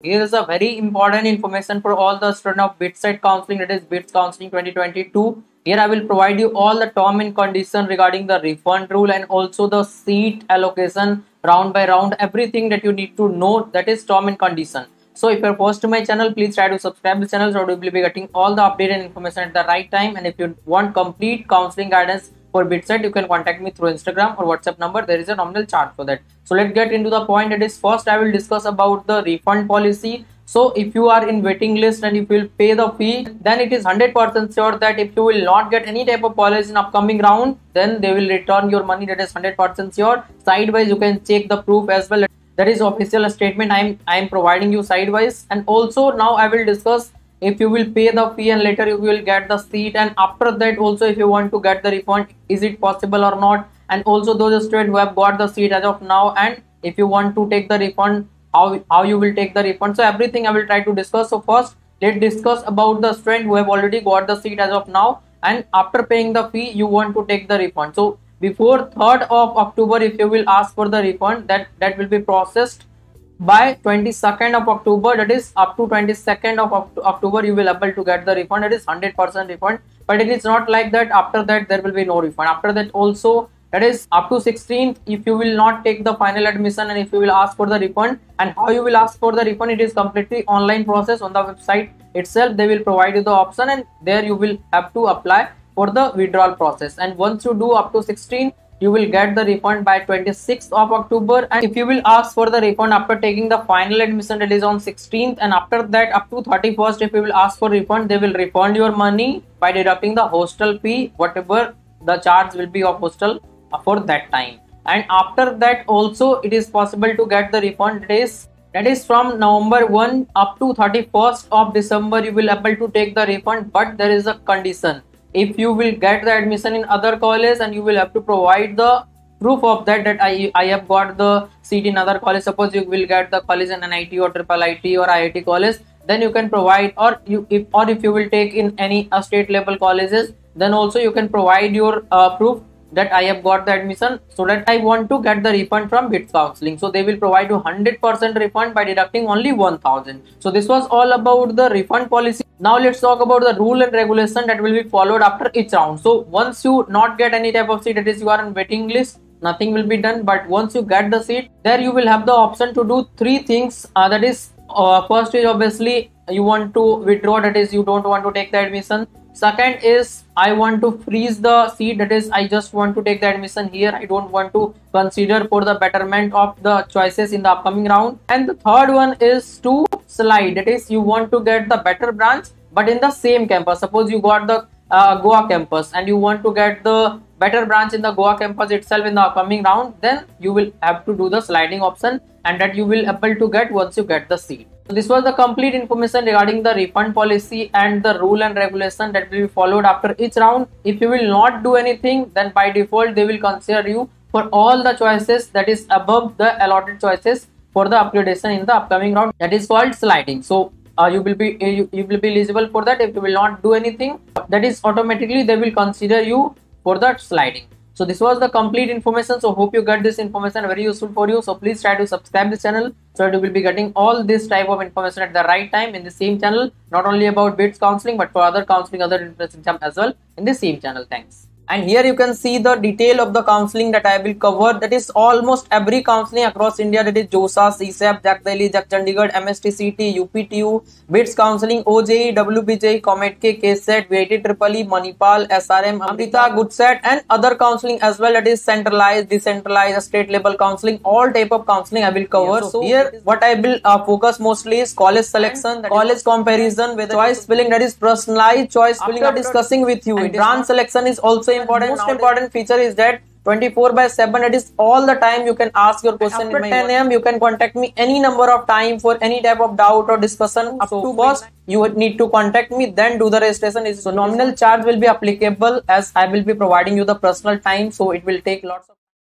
Here is a very important information for all the student of BITSAT counseling that is BITS counseling 2022. Here I will provide you all the term and condition regarding the refund rule and also the seat allocation round by round everything that you need to know that is term and condition. So if you're first to my channel please try to subscribe the channel so you will be getting all the updated information at the right time and if you want complete counseling guidance for BITSAT you can contact me through Instagram or WhatsApp number. There is a nominal charge for that. So let's get into the point it is first i will discuss about the refund policy. So if you are in waiting list and if you will pay the fee then it is 100% sure that if you will not get any type of policy in upcoming round then they will return your money. That is 100% sure. Sidewise you can check the proof as well. That is official statement i am i am providing you sidewise. And also now i will discuss if you will pay the fee and later you will get the seat and after that also if you want to get the refund is it possible or not? And also those students who have got the seat as of now and if you want to take the refund how, how you will take the refund? So everything i will try to discuss. So first let's discuss about the student who have already got the seat as of now and after paying the fee you want to take the refund. So before 3rd of october if you will ask for the refund that that will be processed by 22nd of october that is up to 22nd of october you will able to get the refund. It is 100 percent refund. But it is not like that after that there will be no refund. After that also that is up to 16th if you will not take the final admission and if you will ask for the refund and how you will ask for the refund it is completely online process on the website itself. They will provide you the option and there you will have to apply for the withdrawal process. And once you do up to 16 you will get the refund by 26th of october. And if you will ask for the refund after taking the final admission that is on 16th and after that up to 31st if you will ask for refund they will refund your money by deducting the hostel fee whatever the charge will be of hostel for that time. And after that also it is possible to get the refund. Days that is from november 1 up to 31st of december you will able to take the refund but there is a condition if you will get the admission in other college and you will have to provide the proof of that that i i have got the seat in other college suppose you will get the college in nit or triple it or iit college then you can provide or you if or if you will take in any uh, state level colleges then also you can provide your uh, proof that I have got the admission so that I want to get the refund from BITS counseling. So they will provide you 100% refund by deducting only 1000. So this was all about the refund policy. Now let's talk about the rule and regulation that will be followed after each round. So once you not get any type of seat that is you are on waiting list nothing will be done but once you get the seat there you will have the option to do three things uh, that is uh, first is obviously you want to withdraw that is you don't want to take the admission second is i want to freeze the seat that is i just want to take the admission here. I don't want to consider for the betterment of the choices in the upcoming round. And the third one is to slide. That is you want to get the better branch but in the same campus. Suppose you got the uh, goa campus and you want to get the better branch in the goa campus itself in the upcoming round then you will have to do the sliding option and that you will able to get once you get the seat this was the complete information regarding the refund policy and the rule and regulation that will be followed after each round. If you will not do anything, then by default they will consider you for all the choices that is above the allotted choices for the upgradation in the upcoming round. That is called sliding. So uh, you will be you, you will be eligible for that if you will not do anything. That is automatically they will consider you for that sliding so this was the complete information. So hope you got this information very useful for you. So please try to subscribe this channel so that you will be getting all this type of information at the right time in the same channel. Not only about bits counseling but for other counseling other interesting exam as well in the same channel. Thanks and here you can see the detail of the counseling that I will cover that is almost every counseling across India that is JOSA, CSAB, JAC Delhi, JAC Chandigarh, MSTCT, UPTU, BITS counseling, OJE, WBJ, COMEDK, KCET, VIT Triple E, Manipal, SRM, Amrita, GUJCET and other counseling as well that is centralized, decentralized, state level counseling, all type of counseling I will cover. Yeah, so, so, here what I will uh, focus mostly is college selection, college comparison with choice filling that is personalized choice filling are discussing with you. Branch selection is also important most important feature is that 24 by 7 it is all the time you can ask your question after 10 am you can contact me any number of time for any type of doubt or discussion. Up so to first you would need to contact me then do the registration. Is so nominal charge will be applicable as i will be providing you the personal time so it will take lots of